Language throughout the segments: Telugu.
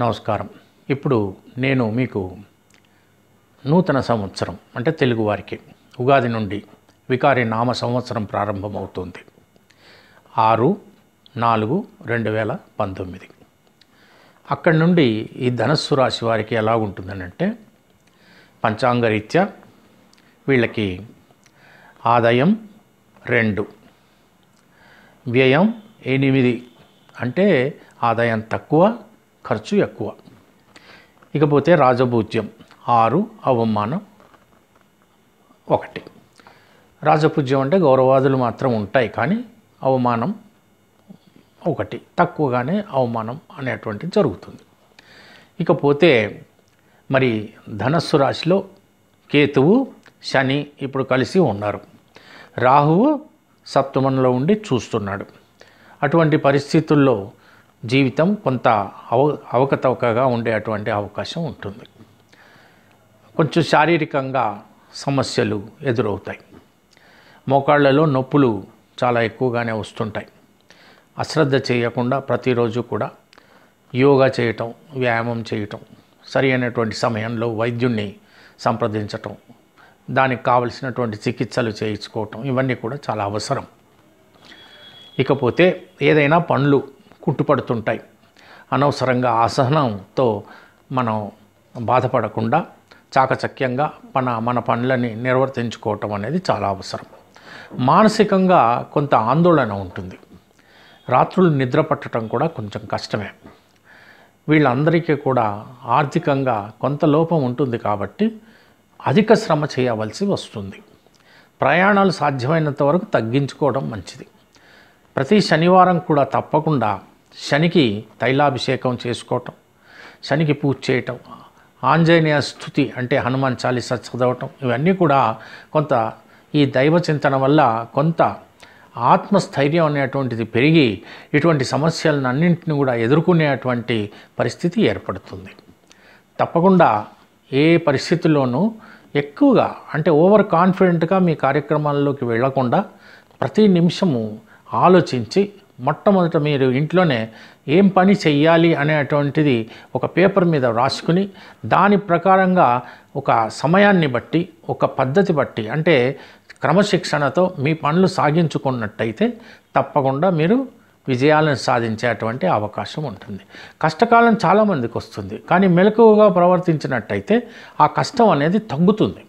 నమస్కారం. ఇప్పుడు నేను మీకు నూతన సంవత్సరం అంటే తెలుగువారికి ఉగాది నుండి వికారి నామ సంవత్సరం ప్రారంభమవుతుంది. ఆరు నాలుగు రెండు వేల పంతొమ్మిది. అక్కడి నుండి ఈ ధనస్సు రాశి వారికి ఎలా ఉంటుందనంటే పంచాంగరీత్యా వీళ్ళకి ఆదాయం రెండు. వ్యయం ఎనిమిది. అంటే ఆదాయం తక్కువ ఖర్చు ఎక్కువ. ఇకపోతే రాజభూజ్యం ఆరు అవమానం ఒకటి. రాజపూజ్యం అంటే గౌరవాదులు మాత్రం ఉంటాయి కానీ అవమానం ఒకటి. తక్కువగానే అవమానం అనేటువంటిది జరుగుతుంది. ఇకపోతే మరి ధనస్సు రాశిలో కేతువు శని ఇప్పుడు కలిసి ఉన్నారు. రాహువు సప్తమంలో ఉండి చూస్తున్నాడు. అటువంటి పరిస్థితుల్లో జీవితం కొంత అవ అవకతవకగా ఉండేటువంటి అవకాశం ఉంటుంది. కొంచెం శారీరకంగా సమస్యలు ఎదురవుతాయి. మోకాళ్ళలో నొప్పులు చాలా ఎక్కువగానే వస్తుంటాయి. అశ్రద్ధ చేయకుండా ప్రతిరోజు కూడా యోగా చేయటం వ్యాయామం చేయటం సరి అయినటువంటి సమయంలో వైద్యుణ్ణి సంప్రదించటం దానికి కావలసినటువంటి చికిత్సలు చేయించుకోవటం ఇవన్నీ కూడా చాలా అవసరం. ఇకపోతే ఏదైనా పనులు కుట్టుపడుతుంటాయి. అనవసరంగా అసహనంతో మనం బాధపడకుండా చాకచక్యంగా మన మన పనులని నిర్వర్తించుకోవటం అనేది చాలా అవసరం. మానసికంగా కొంత ఆందోళన ఉంటుంది. రాత్రులు నిద్ర పట్టడం కూడా కొంచెం కష్టమే. వీళ్ళందరికీ కూడా ఆర్థికంగా కొంత లోపం ఉంటుంది కాబట్టి అధిక శ్రమ చేయవలసి వస్తుంది. ప్రయాణాలు సాధ్యమైనంత వరకు తగ్గించుకోవడం మంచిది. ప్రతి శనివారం కూడా తప్పకుండా శనికి తైలాభిషేకం చేసుకోవటం శనికి పూజ చేయటం ఆంజనేయ స్థుతి అంటే హనుమాన్ చాలీస చదవటం ఇవన్నీ కూడా కొంత ఈ దైవ చింతన వల్ల కొంత ఆత్మస్థైర్యం అనేటువంటిది పెరిగి ఇటువంటి సమస్యలను అన్నింటిని కూడా ఎదుర్కొనేటువంటి పరిస్థితి ఏర్పడుతుంది. తప్పకుండా ఏ పరిస్థితుల్లోనూ ఎక్కువగా అంటే ఓవర్ కాన్ఫిడెంట్గా మీ కార్యక్రమాల్లోకి వెళ్ళకుండా ప్రతి నిమిషము ఆలోచించి మొట్టమొదట మీరు ఇంట్లోనే ఏం పని చెయ్యాలి అనేటువంటిది ఒక పేపర్ మీద రాసుకుని దాని ప్రకారంగా ఒక సమయాన్ని బట్టి ఒక పద్ధతి బట్టి అంటే క్రమశిక్షణతో మీ పనులు సాగించుకున్నట్టయితే తప్పకుండా మీరు విజయాలను సాధించేటువంటి అవకాశం ఉంటుంది. కష్టకాలం చాలామందికి వస్తుంది. కానీ మెలకువగా ప్రవర్తించినట్టయితే ఆ కష్టం అనేది తగ్గుతుంది.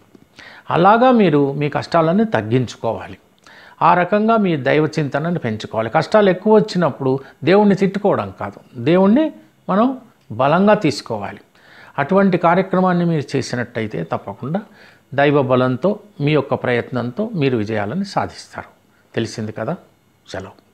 అలాగా మీరు మీ కష్టాలను తగ్గించుకోవాలి. ఆ రకంగా మీ దైవ చింతనను పెంచుకోవాలి. కష్టాలు ఎక్కువ వచ్చినప్పుడు దేవుణ్ణి తిట్టుకోవడం కాదు. దేవుణ్ణి మనం బలంగా తీసుకోవాలి. అటువంటి కార్యక్రమాన్ని మీరు చేసినట్టయితే తప్పకుండా దైవ బలంతో మీ యొక్క ప్రయత్నంతో మీరు విజయాలను సాధిస్తారు. తెలిసింది కదా? సెలవు.